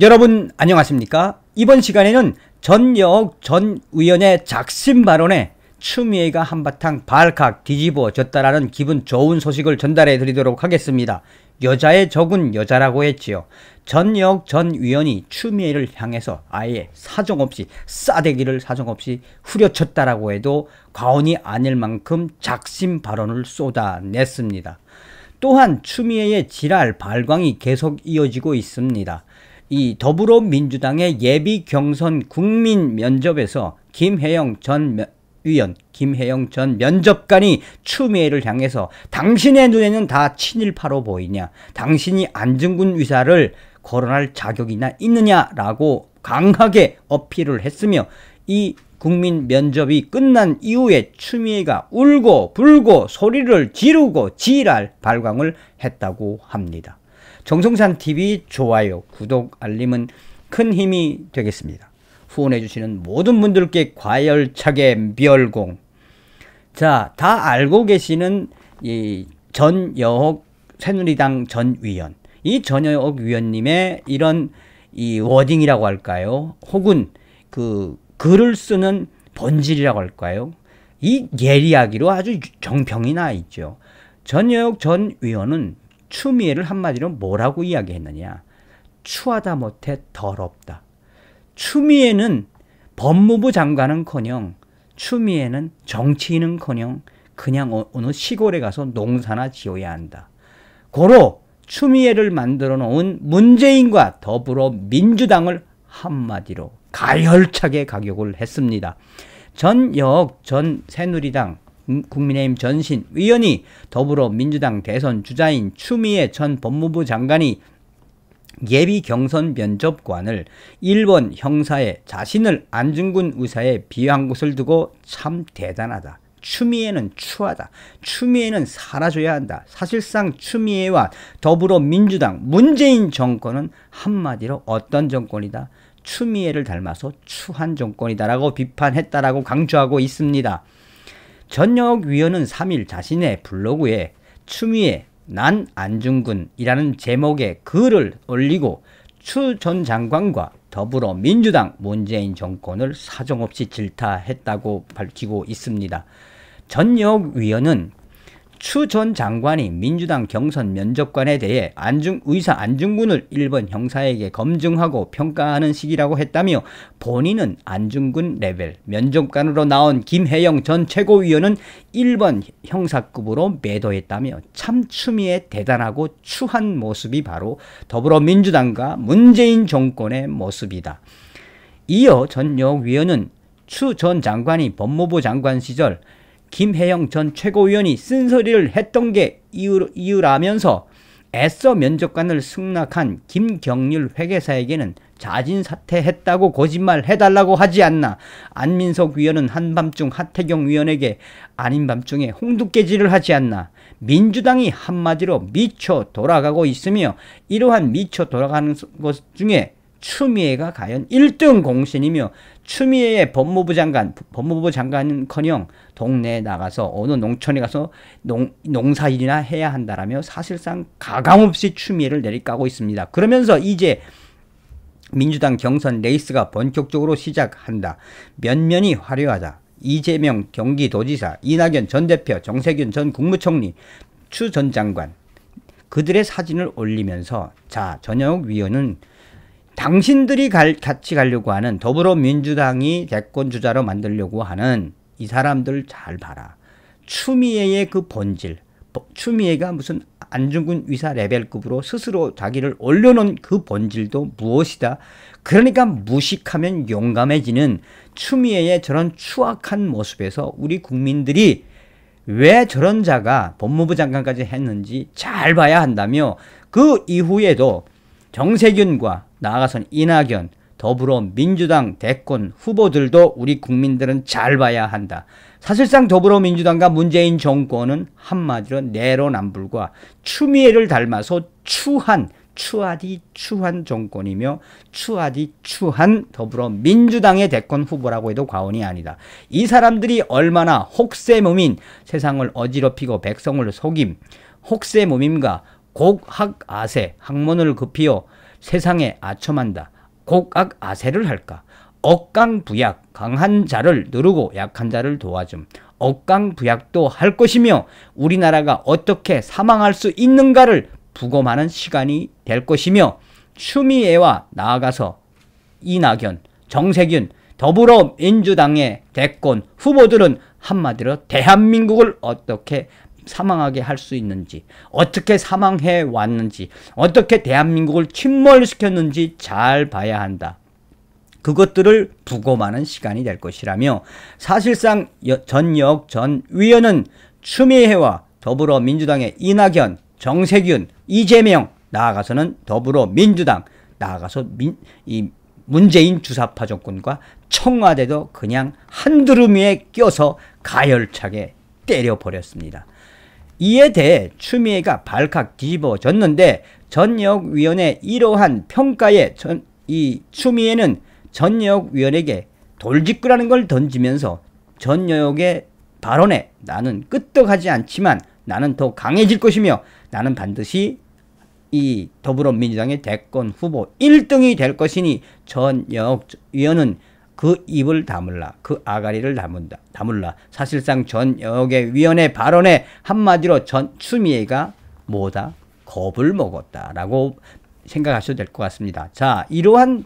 여러분 안녕하십니까? 이번 시간에는 전여옥 전 의원의 작심 발언에 추미애가 한바탕 발칵 뒤집어졌다라는 기분 좋은 소식을 전달해 드리도록 하겠습니다. 여자의 적은 여자라고 했지요. 전여옥 전 의원이 추미애를 향해서 아예 사정없이 싸대기를 사정없이 후려쳤다라고 해도 과언이 아닐 만큼 작심 발언을 쏟아냈습니다. 또한 추미애의 지랄 발광이 계속 이어지고 있습니다. 이 더불어민주당의 예비 경선 국민 면접에서 김혜영 전 위원 김혜영 전 면접관이 추미애를 향해서 당신의 눈에는 다 친일파로 보이냐 당신이 안중근 의사를 거론할 자격이나 있느냐라고 강하게 어필을 했으며 이 국민 면접이 끝난 이후에 추미애가 울고 불고 소리를 지르고 지랄 발광을 했다고 합니다. 정성산 TV 좋아요, 구독, 알림은 큰 힘이 되겠습니다. 후원해 주시는 모든 분들께 과열차게 멸공. 자, 다 알고 계시는 이 전여옥 새누리당 전 위원. 이 전여옥 위원님의 이런 이 워딩이라고 할까요? 혹은 그 글을 쓰는 본질이라고 할까요? 이 예리하기로 아주 정평이 나 있죠. 전여옥 전 위원은 추미애를 한마디로 뭐라고 이야기했느냐. 추하다 못해 더럽다. 추미애는 법무부 장관은커녕 추미애는 정치인은커녕 그냥 어, 어느 시골에 가서 농사나 지어야 한다. 고로 추미애를 만들어 놓은 문재인과 더불어 민주당을 한마디로 가열차게 가격을 했습니다. 전역 전 새누리당 국민의힘 전신 위원이 더불어민주당 대선 주자인 추미애 전 법무부 장관이 예비 경선 면접관을 일본 형사에 자신을 안중근 의사에 비유한 것을 두고 참 대단하다. 추미애는 추하다. 추미애는 사라져야 한다. 사실상 추미애와 더불어민주당 문재인 정권은 한마디로 어떤 정권이다. 추미애를 닮아서 추한 정권이다라고 비판했다라고 강조하고 있습니다. 전역 위원은 3일 자신의 블로그에 추미애 난 안중근이라는 제목의 글을 올리고 추 전 장관과 더불어 민주당 문재인 정권을 사정없이 질타했다고 밝히고 있습니다. 전역 위원은 추 전 장관이 민주당 경선 면접관에 대해 안중 의사 안중근을 일본 형사에게 검증하고 평가하는 시기라고 했다며 본인은 안중근 레벨 면접관으로 나온 김해영 전 최고위원은 일본 형사급으로 매도했다며 참 추미애 대단하고 추한 모습이 바로 더불어민주당과 문재인 정권의 모습이다. 이어 전여옥 의원은 추 전 장관이 법무부 장관 시절 김해영 전 최고위원이 쓴소리를 했던 게 이유, 이유라면서 애써 면접관을 승낙한 김경률 회계사에게는 자진 사퇴했다고 거짓말 해달라고 하지 않나. 안민석 위원은 한밤중 하태경 위원에게 아닌 밤중에 홍두깨질을 하지 않나. 민주당이 한마디로 미쳐 돌아가고 있으며 이러한 미쳐 돌아가는 것 중에 추미애가 과연 1등 공신이며 추미애의 법무부 장관, 법무부 장관은커녕 동네에 나가서 어느 농촌에 가서 농, 농사일이나 해야 한다라며 사실상 가감없이 추미애를 내리까고 있습니다. 그러면서 이제 민주당 경선 레이스가 본격적으로 시작한다. 면면이 화려하다. 이재명 경기도지사, 이낙연 전 대표, 정세균 전 국무총리, 추 전 장관 그들의 사진을 올리면서 자 전여옥 의원은 당신들이 갈, 같이 가려고 하는 더불어민주당이 대권 주자로 만들려고 하는 이 사람들 잘 봐라. 추미애의 그 본질, 추미애가 무슨 안중근 위사 레벨급으로 스스로 자기를 올려놓은 그 본질도 무엇이다. 그러니까 무식하면 용감해지는 추미애의 저런 추악한 모습에서 우리 국민들이 왜 저런 자가 법무부 장관까지 했는지 잘 봐야 한다며 그 이후에도 정세균과 나아가선 이낙연, 더불어민주당 대권 후보들도 우리 국민들은 잘 봐야 한다. 사실상 더불어민주당과 문재인 정권은 한마디로 내로남불과 추미애를 닮아서 추한 추하디 추한 정권이며 추하디 추한 더불어민주당의 대권 후보라고 해도 과언이 아니다. 이 사람들이 얼마나 혹세무민 세상을 어지럽히고 백성을 속임 혹세무민과 곡학아세 학문을 급히어 세상에 아첨한다. 곡악 아세를 할까? 억강부약 강한 자를 누르고 약한 자를 도와줌. 억강부약도 할 것이며 우리나라가 어떻게 사망할 수 있는가를 부검하는 시간이 될 것이며 추미애와 나아가서 이낙연, 정세균, 더불어민주당의 대권 후보들은 한마디로 대한민국을 어떻게 사망하게 할 수 있는지, 어떻게 사망해 왔는지, 어떻게 대한민국을 침몰시켰는지 잘 봐야 한다. 그것들을 부검하는 시간이 될 것이라며 사실상 전역 전 위원은 추미애와 더불어민주당의 이낙연, 정세균, 이재명 나아가서는 더불어민주당 나아가서 민, 이 문재인 주사파 정권과 청와대도 그냥 한두름 위에 껴서 가열차게 때려버렸습니다. 이에 대해 추미애가 발칵 뒤집어졌는데 전역위원회 이러한 평가에 전, 이 추미애는 전역위원에게 돌직구라는 걸 던지면서 전역의 발언에 나는 끄떡하지 않지만 나는 더 강해질 것이며 나는 반드시 이 더불어민주당의 대권 후보 1등이 될 것이니 전역 위원은 그 입을 다물라 그 아가리를 다문다 다물라 사실상 전역의 위원의 발언에 한마디로 전 추미애가 뭐다 겁을 먹었다라고 생각하셔도 될 것 같습니다. 자 이러한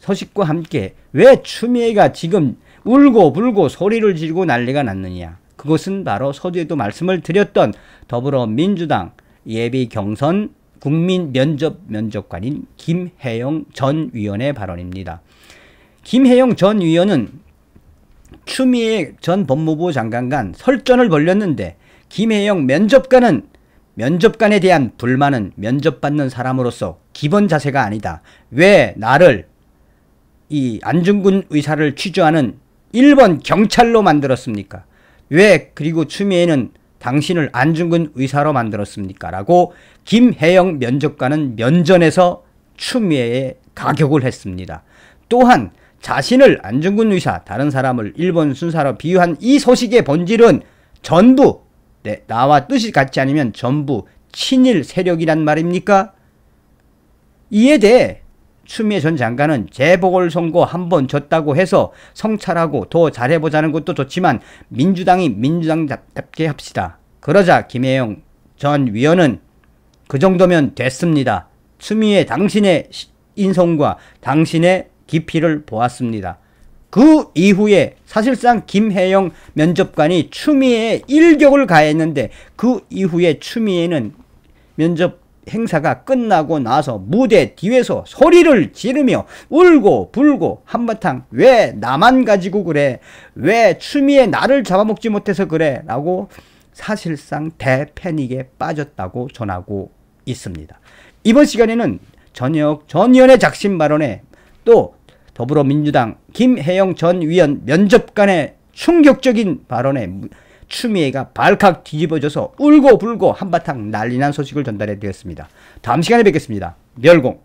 소식과 함께 왜 추미애가 지금 울고 불고 소리를 지르고 난리가 났느냐 그것은 바로 서두에도 말씀을 드렸던 더불어민주당 예비 경선 국민 면접 면접관인 김혜영 전 위원의 발언입니다. 김혜영 전 위원은 추미애 전 법무부 장관 간 설전을 벌였는데 김혜영 면접관은 면접관에 대한 불만은 면접받는 사람으로서 기본 자세가 아니다. 왜 나를 이 안중근 의사를 취조하는 일본 경찰로 만들었습니까? 왜 그리고 추미애는 당신을 안중근 의사로 만들었습니까? 라고 김혜영 면접관은 면전에서 추미애에 가격을 했습니다. 또한 자신을 안중근 의사, 다른 사람을 일본 순사로 비유한 이 소식의 본질은 전부 네, 나와 뜻이 같지 않으면 전부 친일 세력이란 말입니까? 이에 대해 추미애 전 장관은 재보궐선거 한 번 졌다고 해서 성찰하고 더 잘해보자는 것도 좋지만 민주당이 민주당답게 합시다. 그러자 김혜영 전 위원은 그 정도면 됐습니다. 추미애 당신의 인성과 당신의 깊이를 보았습니다. 그 이후에 사실상 김혜영 면접관이 추미애의 일격을 가했는데 그 이후에 추미애는 면접 행사가 끝나고 나서 무대 뒤에서 소리를 지르며 울고 불고 한바탕 왜 나만 가지고 그래 왜 추미애 나를 잡아먹지 못해서 그래 라고 사실상 대패닉에 빠졌다고 전하고 있습니다. 이번 시간에는 전역 전 의원의 작심 발언에 또 더불어민주당 김혜영 전 위원 면접관의 충격적인 발언에 추미애가 발칵 뒤집어져서 울고 불고 한바탕 난리난 소식을 전달해 드렸습니다. 다음 시간에 뵙겠습니다. 멸공